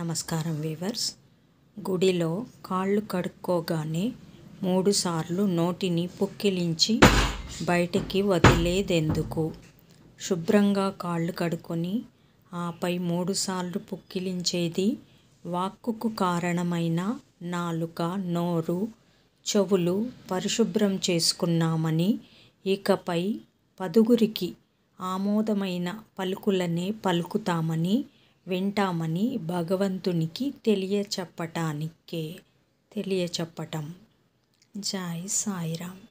నమస్కారం వీవర్స్. గుడిలో కాళ్ళు కడుక్కోగానే మూడుసార్లు నోటిని పుక్కిలించి బయటికి వదిలేదెందుకు? శుభ్రంగా కాళ్ళు కడుక్కొని ఆపై మూడుసార్లు పుక్కిలించేది వాక్కుకు కారణమైన నాలుక నోరు చెవులు పరిశుభ్రం చేసుకున్నామని ఇకపై పదుగురికి ఆమోదమైన పలుకులనే పలుకుతామని వింటామని భగవంతునికి తెలియచెప్పటానికే తెలియచెప్పటం. జై సాయిరామ్.